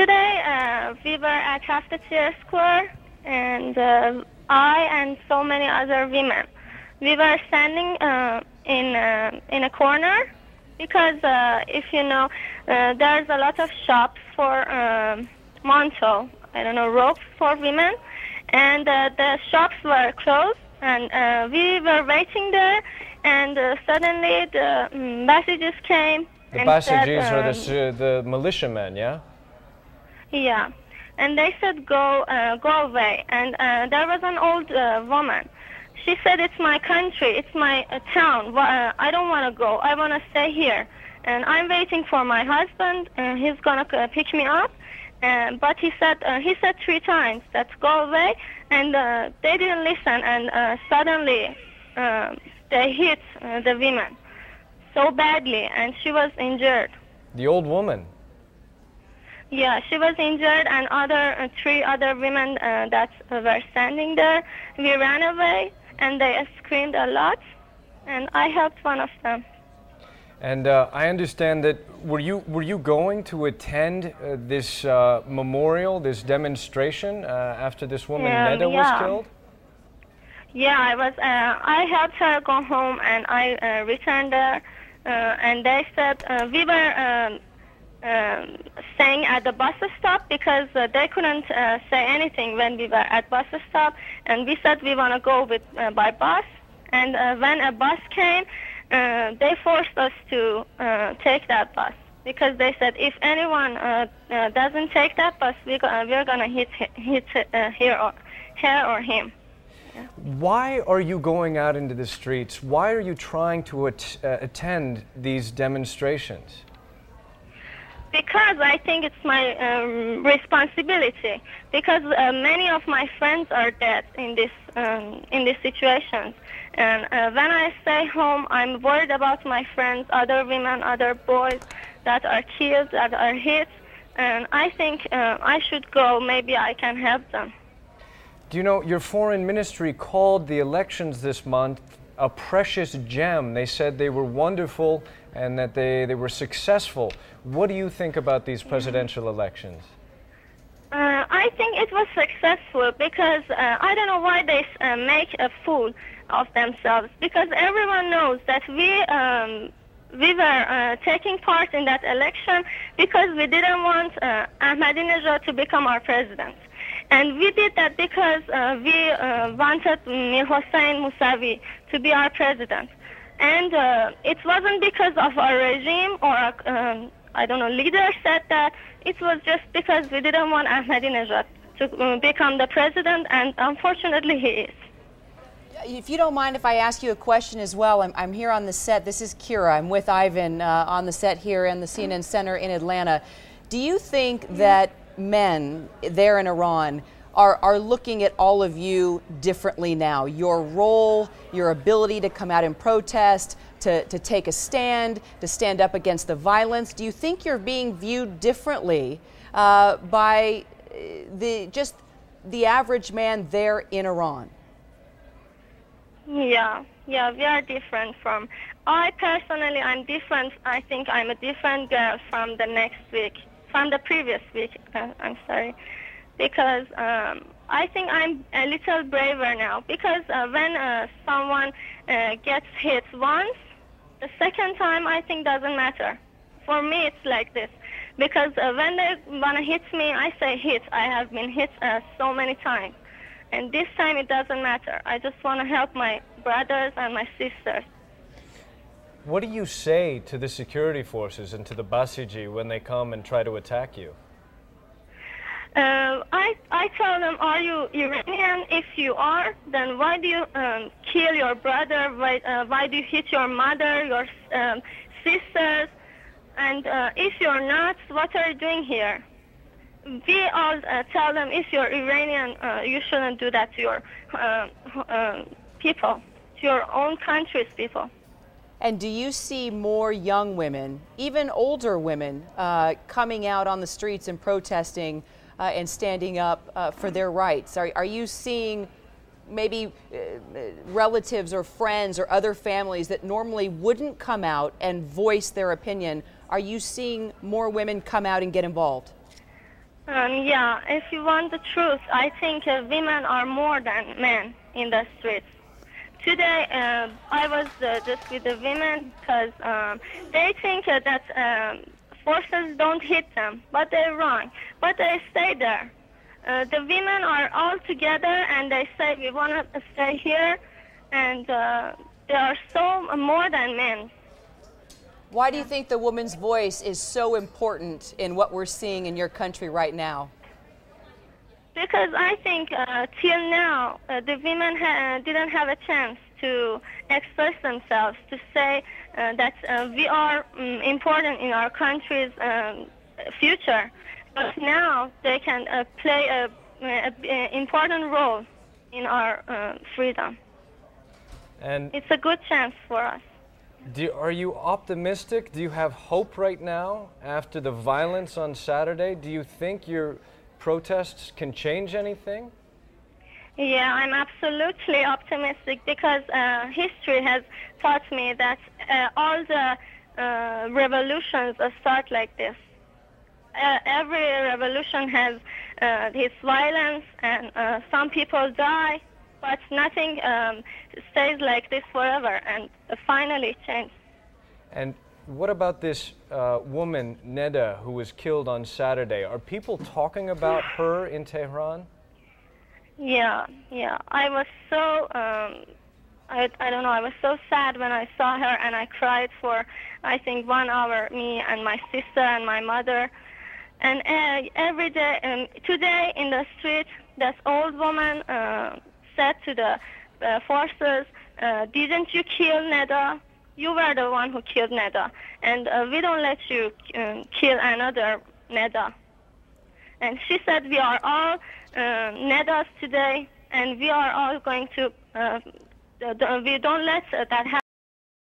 Today, uh, we were at Haft-e Tir Square, and uh, I and so many other women, we were standing uh, in uh, in a corner because uh, if you know, uh, there's a lot of shops for um, manto, I don't know, ropes for women, and uh, the shops were closed, and uh, we were waiting there, and uh, suddenly the um, messages came. The and said, Basijis are um, the, s- the militiamen, yeah? Yeah, and they said go uh, go away. And uh, there was an old uh, woman. She said it's my country, it's my uh, town. Uh, I don't want to go. I want to stay here. And I'm waiting for my husband. And he's gonna uh, pick me up. Uh, but he said uh, he said three times that go away, and uh, they didn't listen. And uh, suddenly uh, they hit uh, the woman so badly, and she was injured. The old woman. Yeah, she was injured, and other uh, three other women uh, that were standing there. We ran away, and they screamed a lot, and I helped one of them. And uh, I understand that were you were you going to attend uh, this uh, memorial, this demonstration uh, after this woman Um, Neda was yeah. killed? Yeah, I was. Uh, I helped her go home, and I uh, returned there, uh, and they said uh, we were um, um, staying at the bus stop because uh, they couldn't uh, say anything when we were at bus stop, and we said we want to go with uh, by bus, and uh, when a bus came, uh, they forced us to uh, take that bus because they said if anyone uh, uh, doesn't take that bus, we go- uh, we're gonna hit hit uh, her or her or him. Why are you going out into the streets? Why are you trying to at- uh, attend these demonstrations? Because I think it's my um, responsibility. Because uh, many of my friends are dead in this um, in this situation, and uh, when I stay home, I'm worried about my friends, other women, other boys that are killed, that are hit, and I think uh, I should go. Maybe I can help them. Do you know your foreign ministry called the elections this month a precious gem? They said they were wonderful and that they, they were successful. What do you think about these presidential elections? Uh, I think it was successful because uh, I don't know why they uh, make a fool of themselves because everyone knows that we um, we were uh, taking part in that election because we didn't want uh, Ahmadinejad to become our president. And we did that because uh, we uh, wanted Mir Hossein Mousavi to be our president. And uh, it wasn't because of our regime or, um, I don't know, leader said that. It was just because we didn't want Ahmadinejad to uh, become the president, and unfortunately he is. If you don't mind if I ask you a question as well, I'm, I'm here on the set. This is Kyra. I'm with Ivan uh, on the set here in the CNN Center in Atlanta. Do you think that men there in Iran are, are looking at all of you differently now? Your role, your ability to come out and protest, to, to take a stand, to stand up against the violence. Do you think you're being viewed differently uh, by uh, the just the average man there in Iran? Yeah, yeah, we are different from. I personally, I'm different. I think I'm a different girl from the next week, from the previous week. Uh, I'm sorry, because um, I think I'm a little braver now. Because uh, when uh, someone uh, gets hit once, the second time I think doesn't matter. For me, it's like this. Because uh, when they wanna hit me, I say hit. I have been hit uh, so many times. And this time it doesn't matter. I just want to help my brothers and my sisters. What do you say to the security forces and to the Basiji when they come and try to attack you? Uh, I, I tell them, are you Iranian? If you are, then why do you um, kill your brother? Why, uh, why do you hit your mother, your um, sisters? And uh, if you're not, what are you doing here? We all uh, tell them, if you're Iranian, uh, you shouldn't do that to your uh, uh, people, to your own country's people. And do you see more young women, even older women, uh, coming out on the streets and protesting and standing up uh, for their rights? Are, are you seeing maybe uh, relatives or friends or other families that normally wouldn't come out and voice their opinion? Are you seeing more women come out and get involved? Um, yeah, if you want the truth, I think uh, women are more than men in the streets. Today, uh, I was uh, just with the women because um, they think uh, that um, forces don't hit them, but they're wrong. But they stay there. Uh, the women are all together and they say we want to stay here, and uh, they are so more than men. Why do you think the woman's voice is so important in what we're seeing in your country right now? Because I think uh, till now uh, the women ha- didn't have a chance to express themselves, to say uh, that uh, we are um, important in our country's um, future. But now they can uh, play a, a, a important role in our uh, freedom. And It's a good chance for us. do, are you optimistic? Do you have hope right now after the violence on Saturday? Do you think your protests can change anything? Yeah, I'm absolutely optimistic because uh, history has taught me that uh, all the uh, revolutions start like this. Uh, every revolution has uh, its violence, and uh, some people die, but nothing um, stays like this forever, and finally it changed. And what about this woman, Neda, who was killed on Saturday? Are people talking about her in Tehran? Yeah, yeah. I was so um I I don't know, I was so sad when I saw her and I cried for I think 1 hour me and my sister and my mother. And uh, every day um, today in the street this old woman uh, said to the uh, forces, uh, "Didn't you kill Neda? You were the one who killed Neda, and uh, we don't let you um, kill another Neda." And she said, we are all uh, Nedas today, and we are all going to, uh, we don't let that happen.